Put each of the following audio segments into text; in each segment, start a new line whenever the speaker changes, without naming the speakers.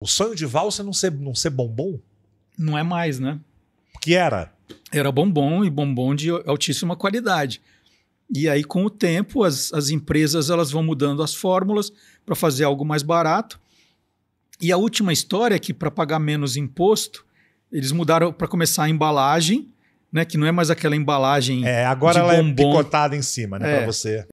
O sonho de valsa é não ser, não ser bombom?
Não é mais, né?
Que era?
Era bombom e bombom de altíssima qualidade. E aí, com o tempo, as, as empresas elas vão mudando as fórmulas para fazer algo mais barato. E a última história é que, para pagar menos imposto, eles mudaram para começar a embalagem, né? Que não é mais aquela embalagem.
É, agora
de
ela
bombom.
é picotada em cima, né?
É.
Pra você.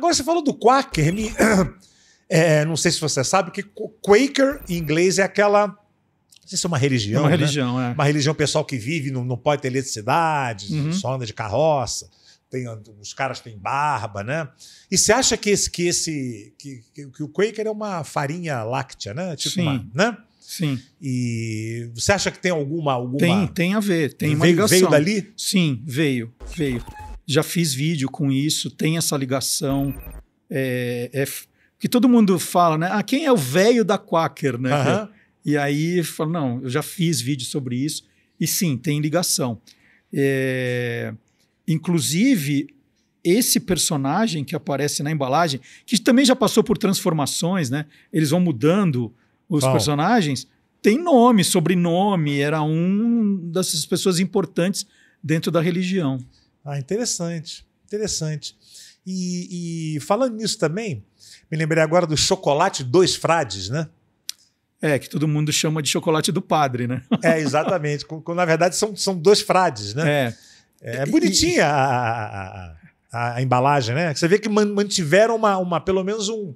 Agora você falou do Quaker, me- é, não sei se você sabe que Quaker em inglês é aquela. Não sei se é uma
É
religião.
uma
né?
religião, é.
Uma religião pessoal que vive, não, não pode ter eletricidade,
Uhum.
só anda de carroça. Tem, os caras têm barba, né? E você acha que esse que esse que, que, o Quaker é uma farinha láctea, né? Tipo
Sim.
uma, né?
Sim.
E você acha que tem alguma alguma
Tem, tem a ver, tem uma
veio,
ligação.
veio dali?
Sim, veio, veio. Já fiz vídeo com isso, tem essa ligação. É, é que todo mundo fala, né? Ah, quem é o velho da Quaker, né?
Aham.
E aí fala, não, eu já fiz vídeo sobre isso. E sim, tem ligação. É, inclusive, esse personagem que aparece na embalagem, que também já passou por transformações, né? Eles vão mudando os
Qual?
personagens, tem nome, sobrenome, era um dessas pessoas importantes dentro da religião.
Ah, interessante, interessante. E, e falando nisso também, me lembrei agora do chocolate dois frades, né?
É, que todo mundo chama de chocolate do padre, né?
É, exatamente. Quando, quando, na verdade são, são dois frades, né?
É.
É, bonitinha a, a, a- a embalagem, né? Você vê que man- mantiveram uma, uma pelo menos um-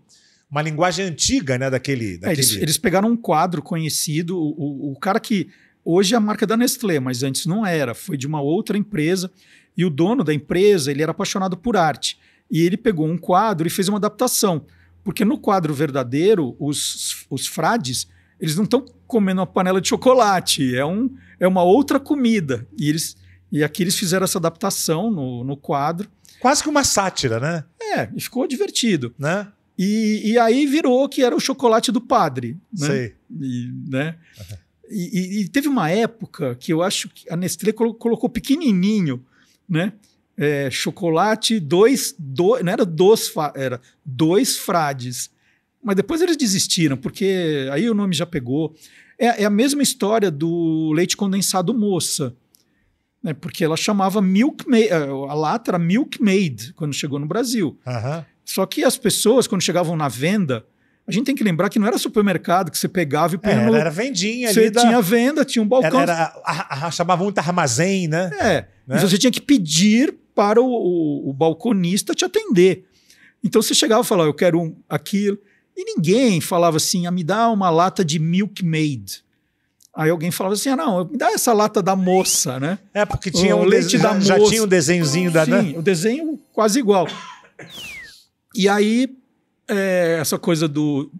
uma linguagem antiga, né? Daquele.
É,
daquele...
eles, eles pegaram um quadro conhecido, o, o- o cara que hoje é a marca da Nestlé, mas antes não era, foi de uma outra empresa. E o dono da empresa, ele era apaixonado por arte. E ele pegou um quadro e fez uma adaptação. Porque no quadro verdadeiro, os, os frades, eles não estão comendo uma panela de chocolate, é, um, é uma outra comida. E, eles, e aqui eles fizeram essa adaptação no, no quadro.
Quase que uma sátira, né?
É, e ficou divertido.
né?
E, e aí virou que era o chocolate do padre. Né?
Sei.
E, né? E, e- e teve uma época que eu acho que a Nestlé colo- colocou pequenininho, né? É, chocolate, dois, do- não era dois, era dois frades. Mas depois eles desistiram, porque aí o nome já pegou. É, é a mesma história do leite condensado moça. Né? Porque ela chamava Milk Maid, a lata era Milk Maid quando chegou no Brasil. Só que as pessoas, quando chegavam na venda, a gente tem que lembrar que não era supermercado que você pegava e
É,
punha
era,
no.
era vendinha ali.
Você
da-
tinha venda, tinha um balcão.
era, era, a, a, chamava muito armazém, né?
É.
Né?
E você tinha que pedir para o, o- o balconista te atender. Então você chegava e falava, eu quero um, aquilo. E ninguém falava assim, ah, me dá uma lata de Milk Maid. Aí alguém falava assim, ah, não, me dá essa lata da moça, né?
É, porque tinha
O
um
leite da
já, já
moça.
tinha um desenhozinho da.
Sim,
né?
o desenho quase igual. E aí, é, essa coisa do,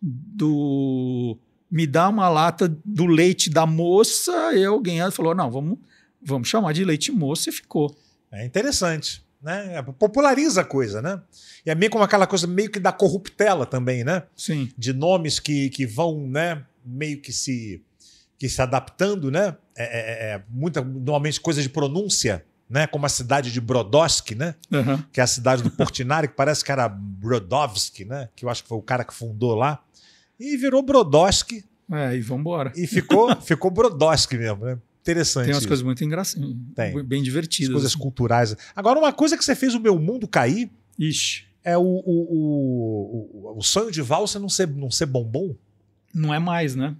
do me dá uma lata do leite da moça, e alguém falou, não, vamos, vamos chamar de leite moça e ficou.
É interessante. Né? É, Populariza a coisa, né? E é meio como aquela coisa meio que da corruptela também, né?
Sim,
De nomes que, que vão, né? Meio que se, que se adaptando, né? É, é- é muita, normalmente coisa de pronúncia, né? Como a cidade de Brodowski, né?
aham,
Que é a cidade do Portinari, que parece que era Brodowski, né? Que eu acho que foi o cara que fundou lá. E virou Brodowski
é, e vamos embora.
e ficou, ficou Brodowski mesmo, né? Interessante.
Tem umas
isso.
coisas muito engraçadas, bem
As
divertidas.
coisas culturais. Agora, uma coisa que você fez o meu mundo cair
Ixi,
é o, o, o, o, o sonho de valsa não ser, não ser bombom,
não é mais, né?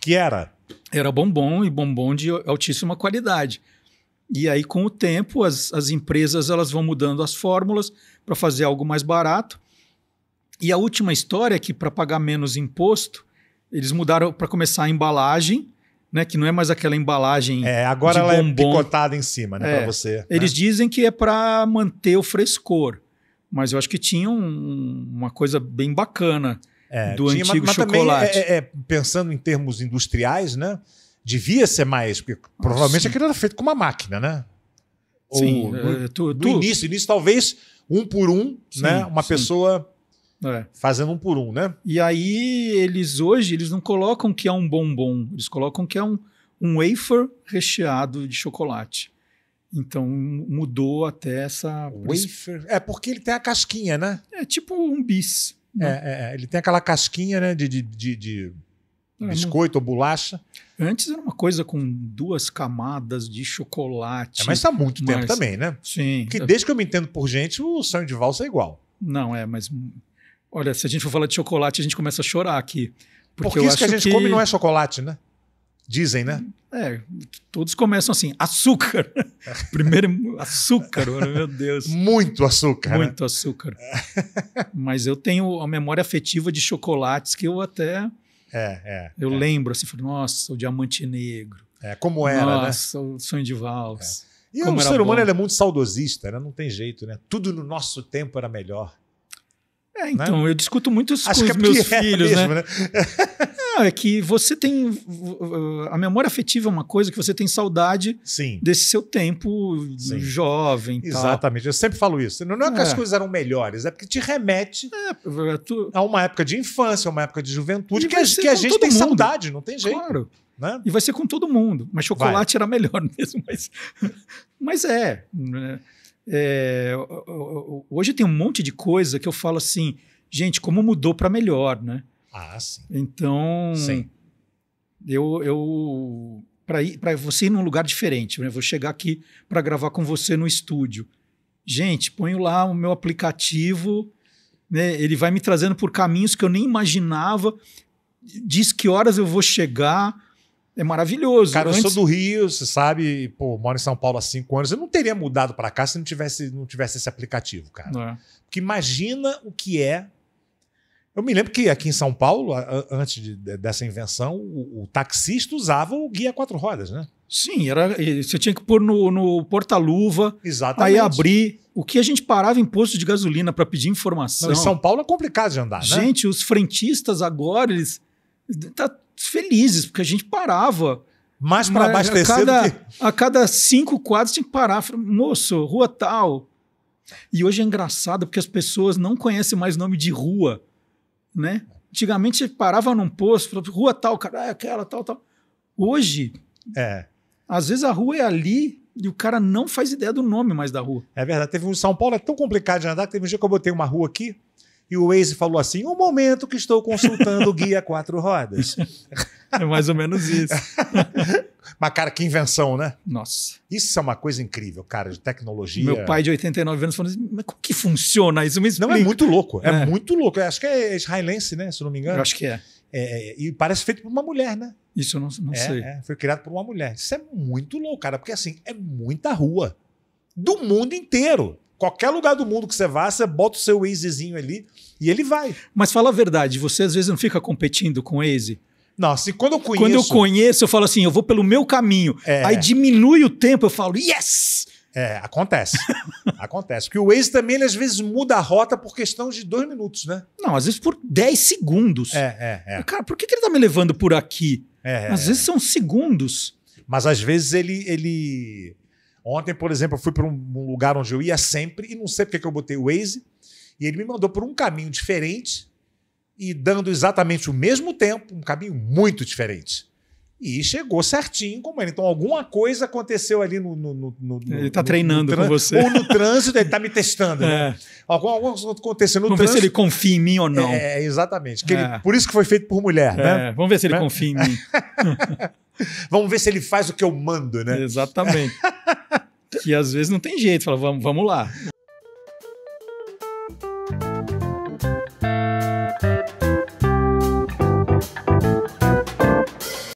que era.
era bombom e bombom de altíssima qualidade. E aí, com o tempo, as, as empresas elas vão mudando as fórmulas para fazer algo mais barato. E a última história é que, para pagar menos imposto, eles mudaram para começar a embalagem, né, que não é mais aquela embalagem.
É, agora
De
ela é
bombom.
picotada em cima, né,
É.
pra você.
Eles
né?
dizem que é para manter o frescor, mas eu acho que tinha um- uma coisa bem bacana
É,
do
tinha,
antigo
mas, mas
chocolate.
Também, é, é, pensando em termos industriais, né? Devia ser mais, porque provavelmente
sim.
aquilo era feito com uma máquina, né?
Sim,
Ou, no,
é, tu,
no
tu-
início, início talvez um por um,
Sim,
né? Uma
sim.
pessoa
é.
fazendo um por um, né?
E aí eles hoje eles não colocam que é um bombom, eles colocam que é um, um wafer recheado de chocolate. Então mudou até essa.
Wafer. É porque ele tem a casquinha, né?
É tipo um bis.
É,
né?
é, é, ele tem aquela casquinha, né? De, de, de, de
É,
biscoito ou bolacha.
Antes era uma coisa com duas camadas de chocolate.
É, mas está há muito tempo
Mas-
também, né?
Sim.
Porque desde que eu me entendo por gente, o sonho de valsa é igual.
Não, é, mas. Olha, se a gente for falar de chocolate, a gente começa a chorar aqui. Porque,
Porque isso que a gente come não é chocolate, né? Dizem, né?
É, todos começam assim, açúcar. Primeiro, açúcar, meu Deus.
Muito açúcar. né?
Muito açúcar. Mas eu tenho a memória afetiva de chocolates que eu até.
É, é.
Eu
é.
lembro assim, falei, nossa, o diamante negro.
É, como era, né?
nossa, o sonho de valsa.
E
como
o ser humano é muito saudosista, né? Não tem jeito, né? Tudo no nosso tempo era melhor.
É, então, eu discuto muito isso
Acho
com os
é
meus
é
filhos,
mesmo,
né?
né?
Não, é que você tem. A memória afetiva é uma coisa que você tem saudade
Sim.
desse seu tempo
Sim.
jovem. e tal.
Exatamente. Eu sempre falo isso. Não é que as
É.
coisas eram melhores, é porque te remete
É, tu-
a uma época de infância, uma época de juventude, que
vai
a, que a gente tem
mundo.
saudade, não tem jeito.
Claro.
Né?
E vai ser com todo mundo. Mas chocolate era melhor mesmo. Mas, mas é, né? É, Hoje tem um monte de coisa que eu falo assim, gente, como mudou para melhor, né?
Ah, sim.
Então,
Sim.
eu, eu para você ir num lugar diferente, né? Vou chegar aqui para gravar com você no estúdio. Gente, ponho lá o meu aplicativo, né? Ele vai me trazendo por caminhos que eu nem imaginava. Diz que horas eu vou chegar. É maravilhoso.
Cara, eu
Antes-
sou do Rio, você sabe, e, pô, moro em São Paulo há cinco anos. Eu não teria mudado pra cá se não tivesse, não tivesse esse aplicativo, cara.
É.
Porque imagina o que é. Eu me lembro que aqui em São Paulo, antes de- de- dessa invenção, o, o taxista usava o guia quatro rodas, né?
Sim, era, você tinha que pôr no, no porta-luva, aí abrir. O que a gente parava em posto de gasolina para pedir informação.
Não, em São Paulo é complicado de andar, né?
Gente, os frentistas agora, eles tá felizes, porque a gente parava.
Mais para abastecer
a cada,
do que.
a cada cinco quadros tinha que parar. Falei, Moço, rua tal. E hoje é engraçado porque as pessoas não conhecem mais nome de rua, né? Antigamente parava num posto, falava, rua tal, cara, é aquela, tal, tal. Hoje,
É,
às vezes a rua é ali e o cara não faz ideia do nome mais da rua.
é verdade. Teve um São Paulo é tão complicado de andar que teve um dia que eu botei uma rua aqui e o Waze falou assim: um momento que estou consultando o guia quatro rodas.
É mais ou menos isso.
Mas, cara, que invenção, né?
Nossa.
Isso é uma coisa incrível, cara, de tecnologia.
Meu pai de 89 anos falando assim, mas como que funciona isso? Me
Não, é
explica."
muito louco. É,
É.
muito louco. Eu acho que é israelense, né? Se eu não me engano.
Eu acho que é.
É, é, e parece feito por uma mulher, né?
Isso eu não, não
É,
sei.
é, foi criado por uma mulher. Isso é muito louco, cara, porque assim, é muita rua. Do mundo inteiro. Qualquer lugar do mundo que você vá, você bota o seu Wazezinho ali e ele vai.
Mas fala a verdade, você às vezes não fica competindo com o Waze?
Não, assim, quando eu conheço.
Quando eu conheço, eu falo assim, eu vou pelo meu caminho.
É.
Aí diminui o tempo, eu falo, yes!
É, acontece. acontece. Porque o Waze também, ele, às vezes, muda a rota por questão de dois minutos, né?
Não, às vezes por 10 segundos.
É, é, é.
Cara, por que, que ele tá me levando por aqui?
é, é.
Às vezes são segundos.
Mas às vezes ele. ele... Ontem, por exemplo, eu fui para um, lugar onde eu ia sempre e não sei porque que eu botei o Waze e ele me mandou por um caminho diferente e dando exatamente o mesmo tempo, um caminho muito diferente. E chegou certinho como ele. Então, alguma coisa aconteceu ali no. no, no- no-
Ele tá
no-
treinando com você.
Ou no trânsito, ele tá me testando. Né?
É.
Alguma, alguma coisa aconteceu no
Vamos ver se
trânsito.
ele confia em mim ou não.
É, exatamente. Que ele-
É.
por isso que foi feito por mulher, né?
É, vamos ver se ele
Né?
confia em mim.
Vamos ver se ele faz o que eu mando, né?
Exatamente. que às vezes não tem jeito. Fala, vamos, vamos lá.